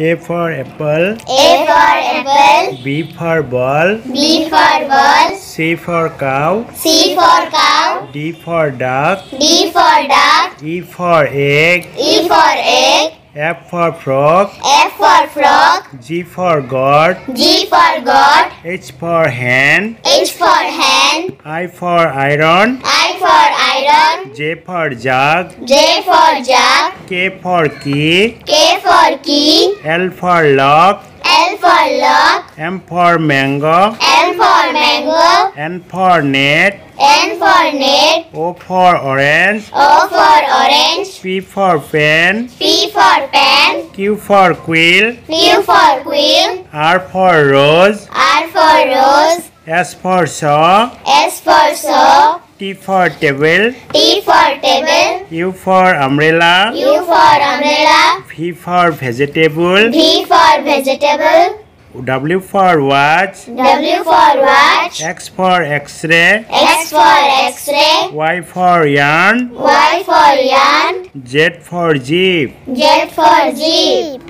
A for apple, A for apple, B for ball, B for ball, C for cow, C for cow, D for duck, D for duck, E for egg, E for egg, F for frog, F for frog, G for goat, G for god, H for hen, H for hen, I for iron, I for iron, J for jug, J for jug, K for key, K for key, L for lock, L for lock, M for mango, M for mango, N for net, N for net, O for orange, O for orange, P for pen, P for pen, Q for quill, Q for quill, R for rose, R for rose, S for saw, S for saw, T for table, T for table, U for umbrella, U for umbrella, V for vegetable, V for vegetable, W for watch, W for watch, X for x-ray, X for x-ray, Y for yarn, Y for yarn, Z for jeep. Z for jeep.